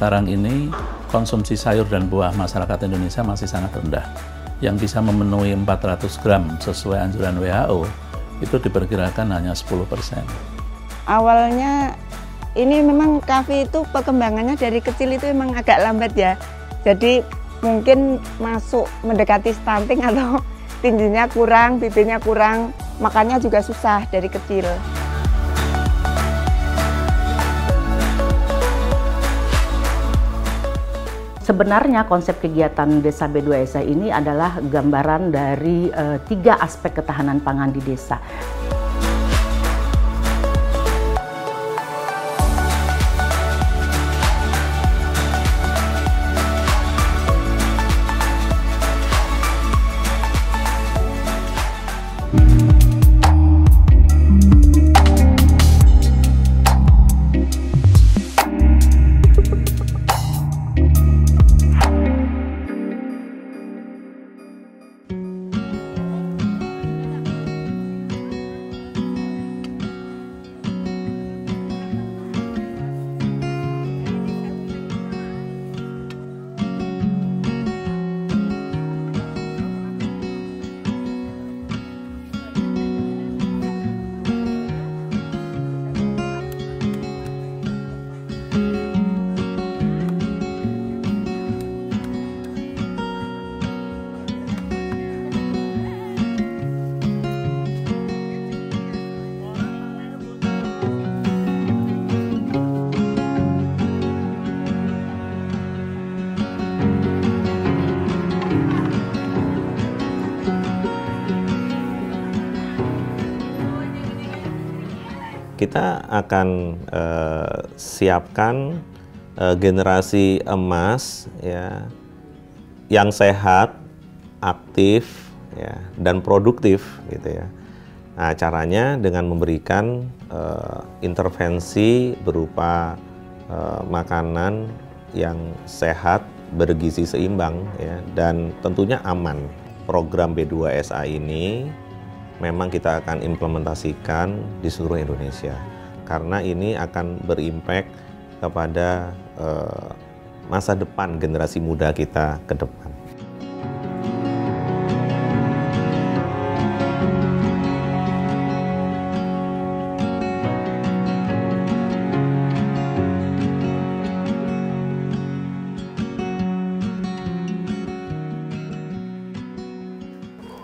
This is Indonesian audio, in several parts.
sekarang ini konsumsi sayur dan buah masyarakat Indonesia masih sangat rendah. Yang bisa memenuhi 400 gram sesuai anjuran WHO itu diperkirakan hanya 10 persen. Awalnya ini memang kafe itu perkembangannya dari kecil itu memang agak lambat ya. Jadi mungkin masuk mendekati stunting atau tingginya kurang, bibirnya kurang, makannya juga susah dari kecil. Sebenarnya konsep kegiatan Desa B2SA ini adalah gambaran dari uh, tiga aspek ketahanan pangan di desa. Kita akan uh, siapkan uh, generasi emas ya yang sehat, aktif ya dan produktif gitu ya. Nah, caranya dengan memberikan uh, intervensi berupa uh, makanan yang sehat, bergizi seimbang ya dan tentunya aman. Program B2SA ini memang kita akan implementasikan di seluruh Indonesia karena ini akan berimpact kepada uh, masa depan generasi muda kita ke depan.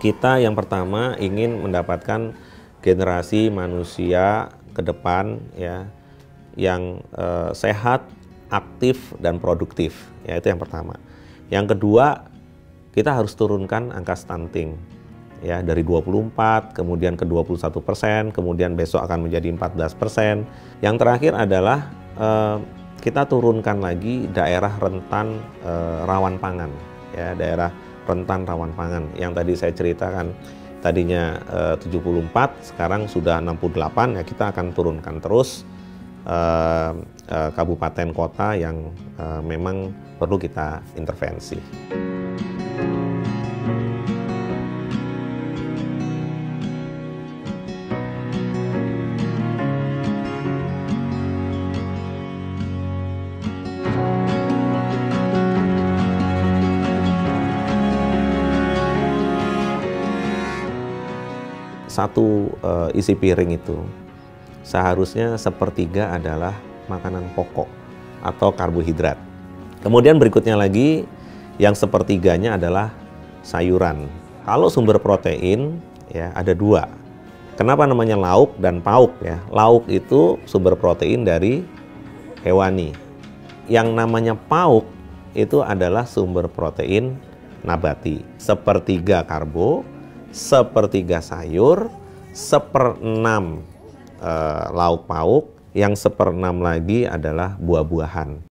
Kita yang pertama ingin mendapatkan generasi manusia ke depan ya yang eh, sehat, aktif dan produktif. Ya itu yang pertama. Yang kedua, kita harus turunkan angka stunting ya dari 24 kemudian ke 21 persen, kemudian besok akan menjadi 14 persen. Yang terakhir adalah eh, kita turunkan lagi daerah rentan eh, rawan pangan ya daerah rentan rawan pangan yang tadi saya ceritakan tadinya eh, 74 sekarang sudah 68 ya kita akan turunkan terus eh, eh, kabupaten kota yang eh, memang perlu kita intervensi. Satu uh, isi piring itu seharusnya sepertiga adalah makanan pokok atau karbohidrat. Kemudian berikutnya lagi yang sepertiganya adalah sayuran. Kalau sumber protein ya ada dua. Kenapa namanya lauk dan pauk ya? Lauk itu sumber protein dari hewani. Yang namanya pauk itu adalah sumber protein nabati. Sepertiga karbo, sepertiga sayur, seperenam e, lauk pauk, yang seperenam lagi adalah buah-buahan.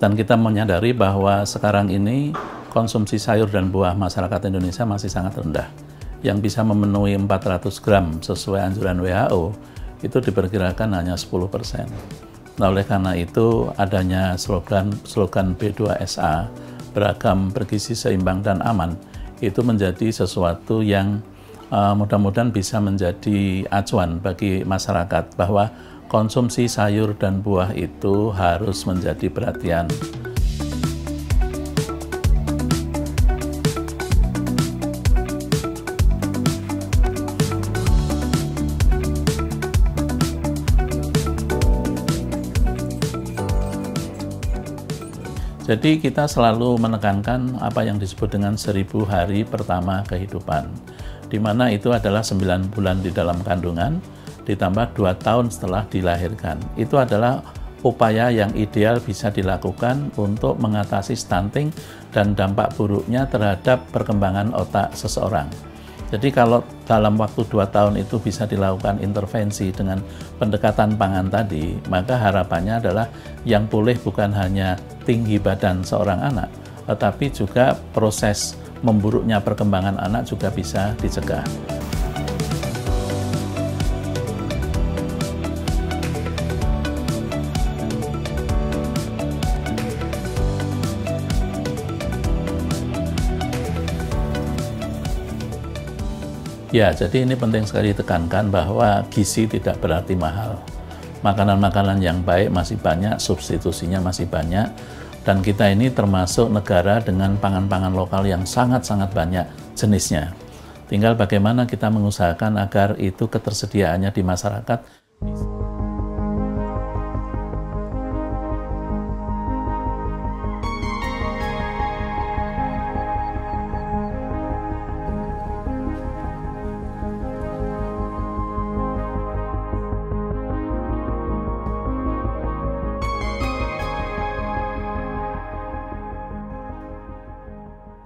Dan kita menyadari bahwa sekarang ini konsumsi sayur dan buah masyarakat Indonesia masih sangat rendah. Yang bisa memenuhi 400 gram sesuai anjuran WHO itu diperkirakan hanya 10 persen. Nah, oleh karena itu adanya slogan slogan B2SA beragam, bergizi, seimbang dan aman itu menjadi sesuatu yang uh, mudah-mudahan bisa menjadi acuan bagi masyarakat bahwa konsumsi sayur dan buah itu harus menjadi perhatian. Jadi kita selalu menekankan apa yang disebut dengan seribu hari pertama kehidupan, di mana itu adalah sembilan bulan di dalam kandungan, ditambah dua tahun setelah dilahirkan. Itu adalah upaya yang ideal bisa dilakukan untuk mengatasi stunting dan dampak buruknya terhadap perkembangan otak seseorang. Jadi kalau dalam waktu dua tahun itu bisa dilakukan intervensi dengan pendekatan pangan tadi, maka harapannya adalah yang pulih bukan hanya tinggi badan seorang anak, tetapi juga proses memburuknya perkembangan anak juga bisa dicegah. Ya, jadi ini penting sekali ditekankan bahwa gizi tidak berarti mahal. Makanan-makanan yang baik masih banyak, substitusinya masih banyak, dan kita ini termasuk negara dengan pangan-pangan lokal yang sangat-sangat banyak jenisnya. Tinggal bagaimana kita mengusahakan agar itu ketersediaannya di masyarakat.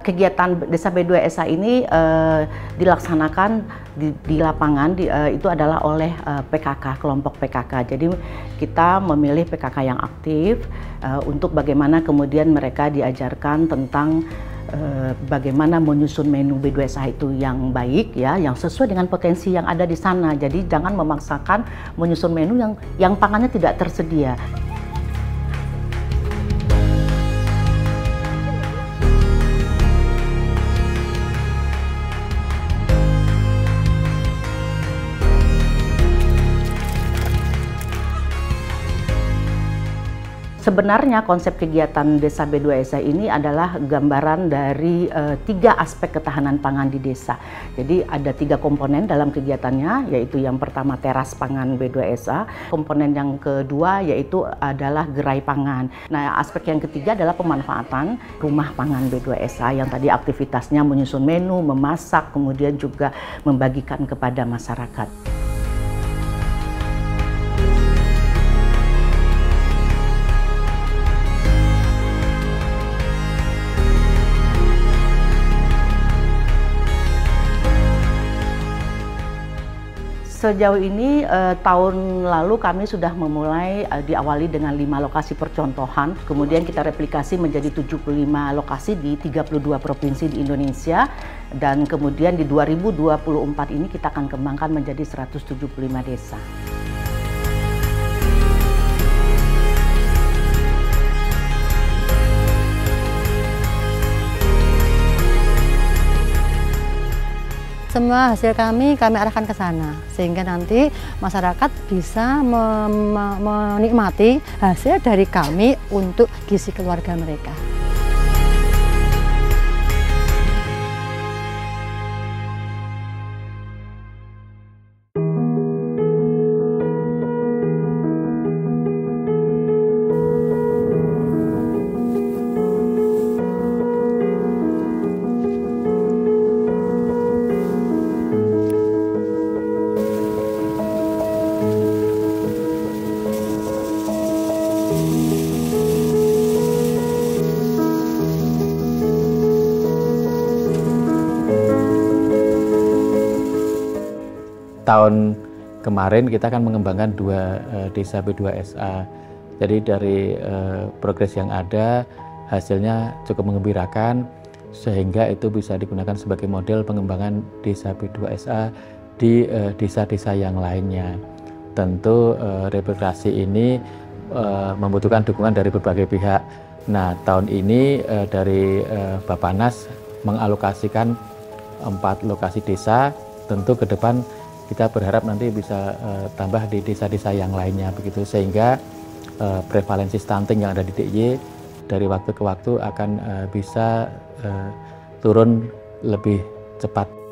Kegiatan Desa B2SA ini uh, dilaksanakan di, di lapangan di, uh, itu adalah oleh uh, eh, PKK kelompok PKK. Jadi kita memilih PKK yang aktif uh, untuk bagaimana kemudian mereka diajarkan tentang bagaimana menyusun menu B2SA itu yang baik ya, yang sesuai dengan potensi yang ada di sana. Jadi jangan memaksakan menyusun menu yang yang pangannya tidak tersedia. Sebenarnya konsep kegiatan Desa B2SA ini adalah gambaran dari uh, tiga aspek ketahanan pangan di desa. Jadi ada tiga komponen dalam kegiatannya, yaitu yang pertama teras pangan B2SA, komponen yang kedua yaitu adalah gerai pangan. Nah aspek yang ketiga adalah pemanfaatan rumah pangan B2SA yang tadi aktivitasnya menyusun menu, memasak, kemudian juga membagikan kepada masyarakat. Sejauh ini eh, tahun lalu kami sudah memulai eh, diawali dengan lima lokasi percontohan, kemudian kita replikasi menjadi 75 lokasi di 32 provinsi di Indonesia dan kemudian di 2024 ini kita akan kembangkan menjadi 175 desa. Semua hasil kami kami arahkan ke sana sehingga nanti masyarakat bisa menikmati hasil dari kami untuk gizi keluarga mereka. Tahun kemarin kita akan mengembangkan dua uh, desa B2SA. Jadi dari uh, progres yang ada hasilnya cukup mengembirakan sehingga itu bisa digunakan sebagai model pengembangan desa B2SA di desa-desa uh, yang lainnya. Tentu uh, replikasi ini uh, membutuhkan dukungan dari berbagai pihak. Nah, tahun ini uh, dari uh, Bapanas mengalokasikan empat lokasi desa. Tentu ke depan kita berharap nanti bisa uh, tambah di desa-desa yang lainnya begitu sehingga uh, prevalensi stunting yang ada di DIY dari waktu ke waktu akan uh, bisa uh, turun lebih cepat.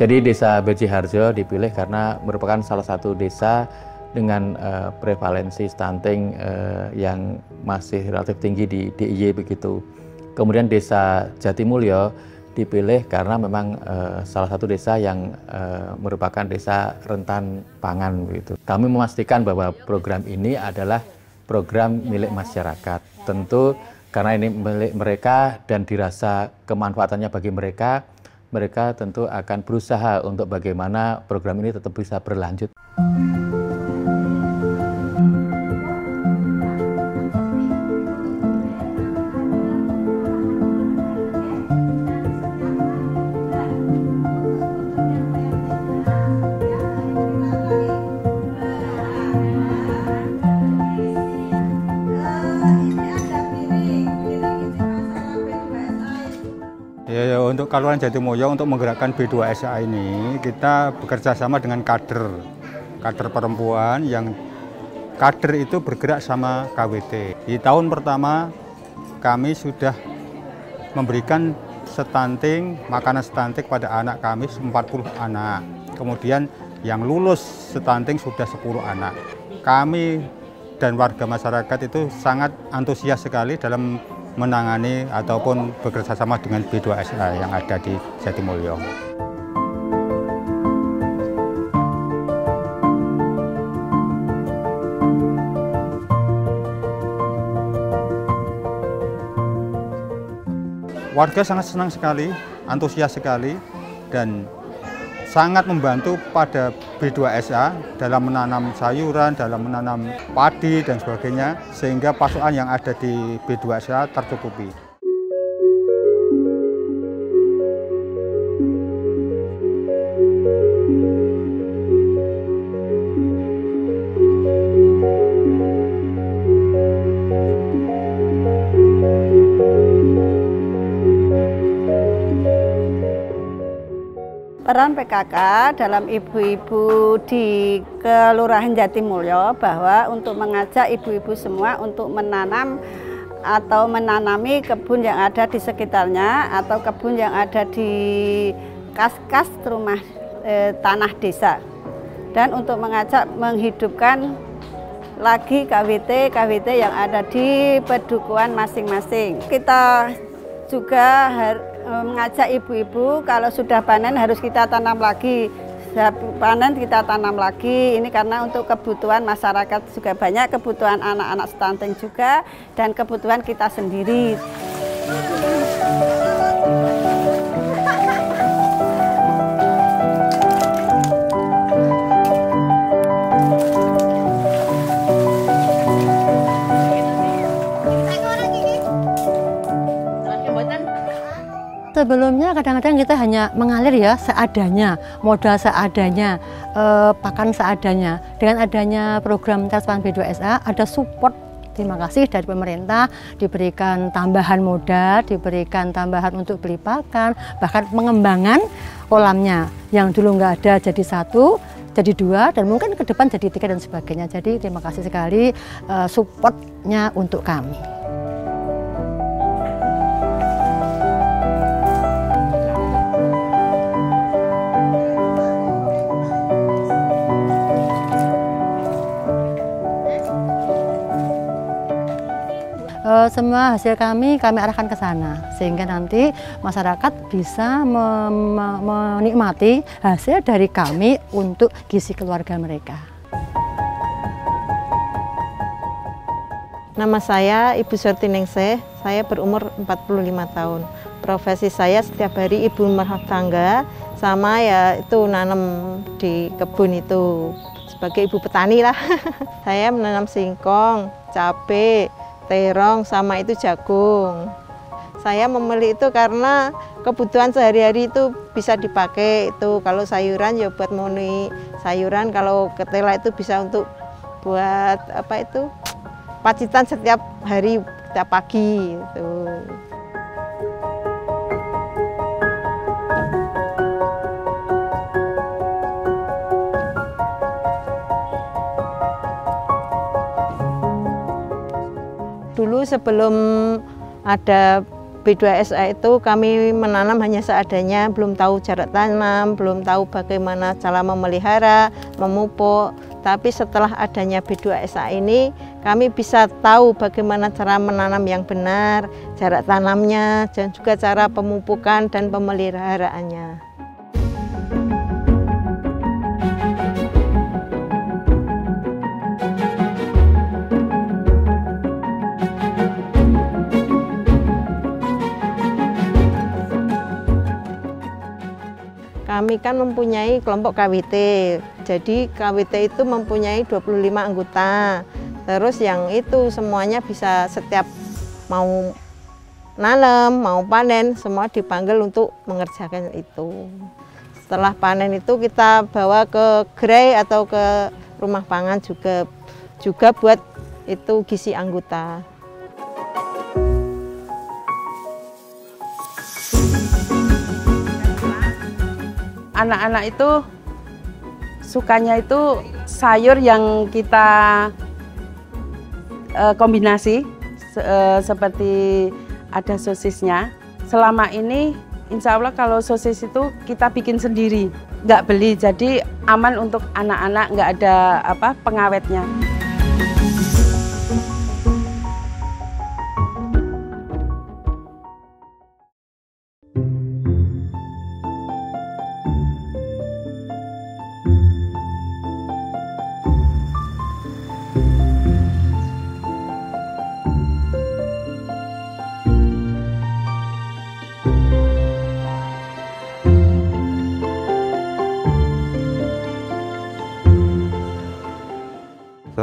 Jadi desa Beji Harjo dipilih karena merupakan salah satu desa dengan uh, prevalensi stunting uh, yang masih relatif tinggi di DIY begitu. Kemudian desa Jatimulyo dipilih karena memang uh, salah satu desa yang uh, merupakan desa rentan pangan begitu. Kami memastikan bahwa program ini adalah program milik masyarakat. Tentu karena ini milik mereka dan dirasa kemanfaatannya bagi mereka, mereka tentu akan berusaha untuk bagaimana program ini tetap bisa berlanjut. Kelurahan Jatimulyo untuk menggerakkan B2SA ini kita bekerja sama dengan kader, kader perempuan yang kader itu bergerak sama KWT. Di tahun pertama kami sudah memberikan stunting, makanan stunting pada anak kami 40 anak. Kemudian yang lulus stunting sudah 10 anak. Kami dan warga masyarakat itu sangat antusias sekali dalam menangani ataupun bekerja sama dengan B2SA yang ada di Jatimulyo. Warga sangat senang sekali, antusias sekali, dan sangat membantu pada B2SA dalam menanam sayuran, dalam menanam padi dan sebagainya sehingga pasokan yang ada di B2SA tercukupi. Peran PKK dalam ibu-ibu di Kelurahan Jatimulyo bahwa untuk mengajak ibu-ibu semua untuk menanam atau menanami kebun yang ada di sekitarnya atau kebun yang ada di kas-kas rumah eh, tanah desa dan untuk mengajak menghidupkan lagi KWT KWT yang ada di pedukuhan masing-masing. Kita juga harus mengajak ibu-ibu kalau sudah panen harus kita tanam lagi panen kita tanam lagi ini karena untuk kebutuhan masyarakat juga banyak kebutuhan anak-anak stunting juga dan kebutuhan kita sendiri. Sebelumnya kadang-kadang kita hanya mengalir ya seadanya, modal seadanya, eh, pakan seadanya. Dengan adanya program Terspan B2SA ada support Terima kasih dari pemerintah diberikan tambahan modal, diberikan tambahan untuk beli pakan, bahkan pengembangan kolamnya yang dulu nggak ada jadi satu, jadi dua dan mungkin ke depan jadi tiga dan sebagainya. Jadi terima kasih sekali uh, supportnya untuk kami. Semua hasil kami kami arahkan ke sana sehingga nanti masyarakat bisa me me menikmati hasil dari kami untuk gizi keluarga mereka. Nama saya Ibu Surtiningseh, saya berumur 45 tahun. Profesi saya setiap hari ibu rumah tangga sama ya itu nanam di kebun itu sebagai ibu petani lah. Saya menanam singkong, cabai, terong, sama itu jagung. Saya memilih itu karena kebutuhan sehari-hari itu bisa dipakai itu kalau sayuran ya buat memenuhi sayuran kalau ketela itu bisa untuk buat apa itu pacitan setiap hari setiap pagi itu. Sebelum ada B2SA itu kami menanam hanya seadanya, belum tahu jarak tanam, belum tahu bagaimana cara memelihara, memupuk. Tapi setelah adanya B2SA ini, kami bisa tahu bagaimana cara menanam yang benar, jarak tanamnya, dan juga cara pemupukan dan pemeliharaannya. Kami kan mempunyai kelompok KWT. Jadi KWT itu mempunyai 25 anggota. Terus yang itu semuanya bisa setiap mau nanam, mau panen, semua dipanggil untuk mengerjakan itu. Setelah panen itu kita bawa ke gerai atau ke rumah pangan juga juga buat itu gizi anggota. Anak-anak itu sukanya itu sayur yang kita uh, kombinasi se uh, seperti ada sosisnya. Selama ini insya Allah kalau sosis itu kita bikin sendiri, nggak beli, jadi aman untuk anak-anak, nggak ada apa pengawetnya.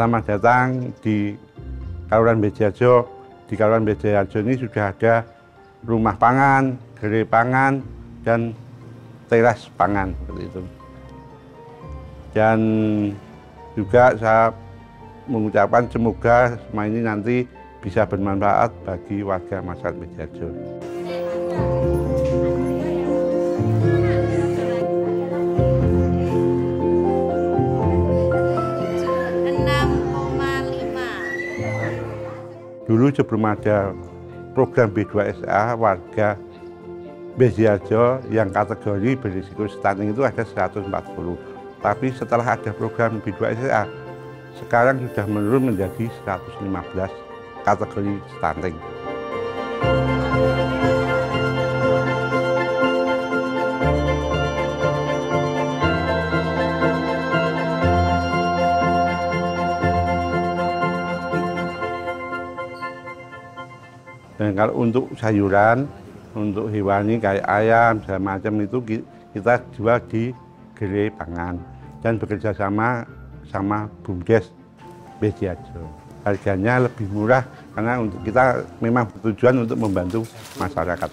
Selamat datang di Kaluran Bejajo. Di Kaluran Bejajo ini sudah ada rumah pangan, gerai pangan, dan teras pangan seperti itu. Dan juga saya mengucapkan semoga semua ini nanti bisa bermanfaat bagi warga masyarakat Bejajo. Sebelum ada program B2SA, warga Beziarjo yang kategori berisiko stunting itu ada 140. Tapi setelah ada program B2SA, sekarang sudah menurun menjadi 115 kategori stunting. Kalau untuk sayuran, untuk hewani kayak ayam, segala macam itu kita jual di gerai pangan dan bekerja sama sama BUMDes Bediajo. Harganya lebih murah karena untuk kita memang bertujuan untuk membantu masyarakat.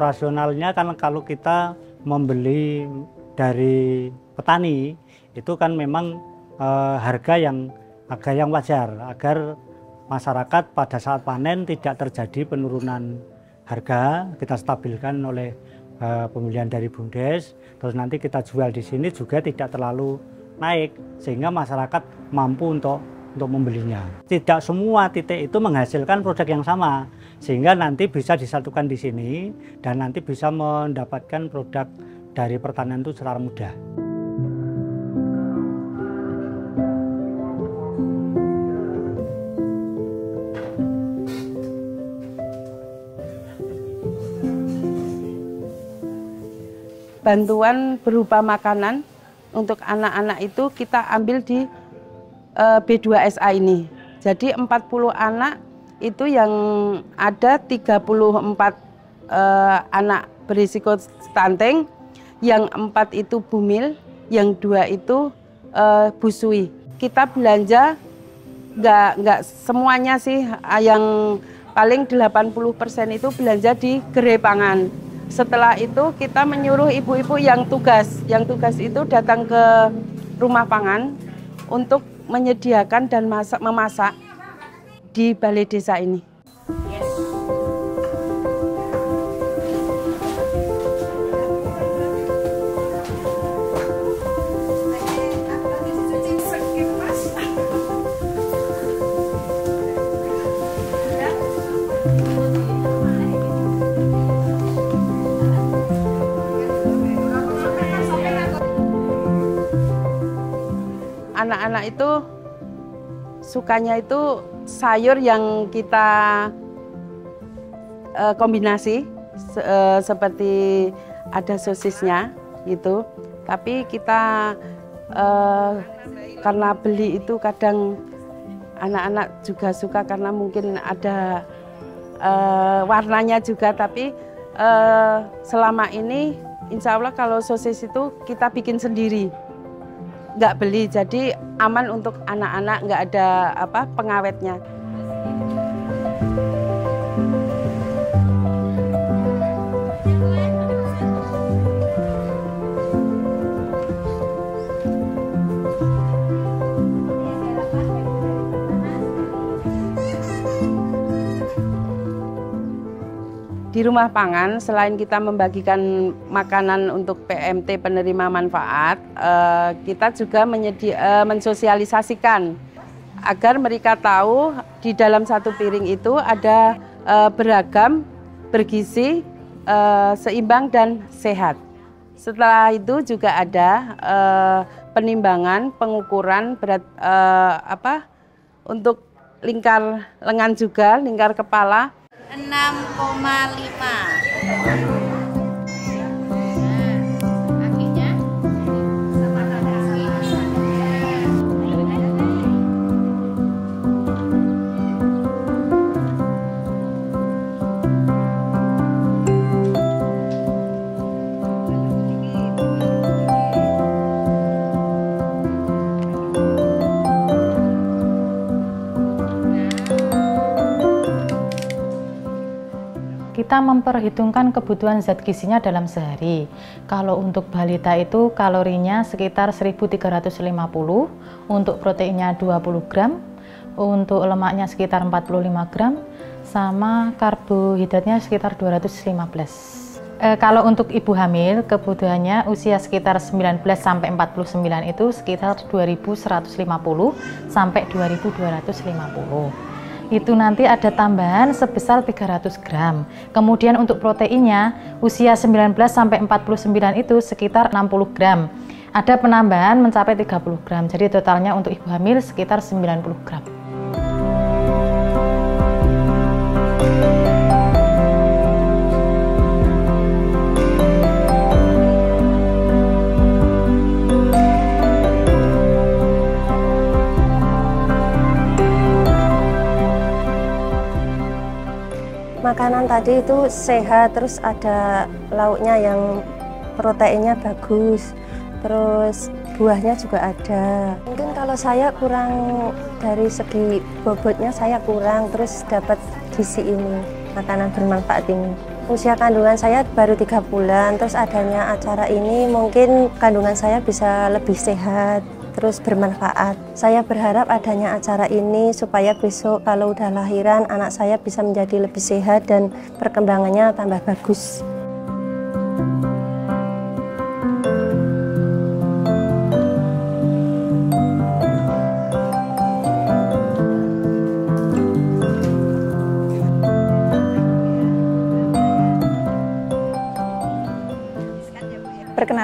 Pengoperasionalnya kan kalau kita membeli dari petani itu kan memang e, harga yang harga yang wajar agar masyarakat pada saat panen tidak terjadi penurunan harga kita stabilkan oleh e, pembelian dari BUMDes. Terus nanti kita jual di sini juga tidak terlalu naik sehingga masyarakat mampu untuk untuk membelinya. Tidak semua titik itu menghasilkan produk yang sama, sehingga nanti bisa disatukan di sini dan nanti bisa mendapatkan produk dari pertanian itu secara mudah. Bantuan berupa makanan untuk anak-anak itu kita ambil di uh, B2SA ini. Jadi 40 anak itu yang ada 34 uh, anak berisiko stunting, yang empat itu bumil, yang dua itu uh, busui. Kita belanja nggak nggak semuanya sih yang paling 80% itu belanja di gerai pangan. Setelah itu kita menyuruh ibu-ibu yang tugas, yang tugas itu datang ke rumah pangan untuk menyediakan dan masak memasak di balai desa ini. Anak-anak itu sukanya itu sayur yang kita uh, kombinasi se uh, seperti ada sosisnya gitu. Tapi kita uh, karena beli itu kadang anak-anak juga suka karena mungkin ada uh, warnanya juga. Tapi uh, selama ini insya Allah kalau sosis itu kita bikin sendiri nggak beli jadi aman untuk anak-anak nggak ada apa pengawetnya. Di rumah pangan, selain kita membagikan makanan untuk PMT penerima manfaat, eh, kita juga menyedi, eh, mensosialisasikan agar mereka tahu di dalam satu piring itu ada eh, beragam, bergizi, seimbang dan sehat. Setelah itu juga ada penimbangan, pengukuran berat apa untuk lingkar lengan juga, lingkar kepala 6,5 kita memperhitungkan kebutuhan zat gizinya dalam sehari. Kalau untuk balita itu kalorinya sekitar 1350, untuk proteinnya 20 gram, untuk lemaknya sekitar 45 gram, sama karbohidratnya sekitar 215. E, kalau untuk ibu hamil, kebutuhannya usia sekitar 19 sampai 49 itu sekitar 2150 sampai 2250 itu nanti ada tambahan sebesar 300 gram. Kemudian untuk proteinnya usia 19 sampai 49 itu sekitar 60 gram. Ada penambahan mencapai 30 gram. Jadi totalnya untuk ibu hamil sekitar 90 gram. Makanan tadi itu sehat terus ada lauknya yang proteinnya bagus terus buahnya juga ada. Mungkin kalau saya kurang dari segi bobotnya saya kurang terus dapat gizi ini makanan bermanfaat ini. Usia kandungan saya baru tiga bulan terus adanya acara ini mungkin kandungan saya bisa lebih sehat terus bermanfaat. Saya berharap adanya acara ini supaya besok kalau udah lahiran anak saya bisa menjadi lebih sehat dan perkembangannya tambah bagus.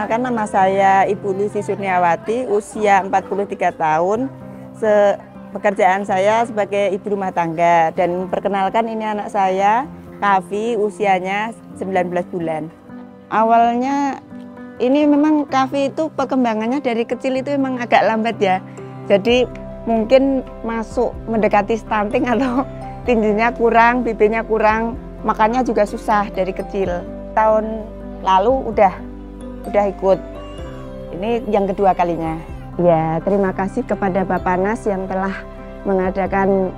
Perkenalkan nama saya Ibu Lucy Surniawati, usia 43 tahun. Se pekerjaan saya sebagai ibu rumah tangga dan perkenalkan ini anak saya, Kavi, usianya 19 bulan. Awalnya ini memang Kavi itu perkembangannya dari kecil itu memang agak lambat ya. Jadi mungkin masuk mendekati stunting atau tingginya kurang, bibirnya kurang, makannya juga susah dari kecil. Tahun lalu udah udah ikut. Ini yang kedua kalinya. Ya, terima kasih kepada Bapak Nas yang telah mengadakan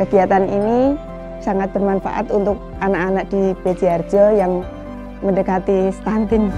kegiatan ini sangat bermanfaat untuk anak-anak di BJ Harjo yang mendekati stunting.